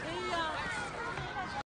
可以呀。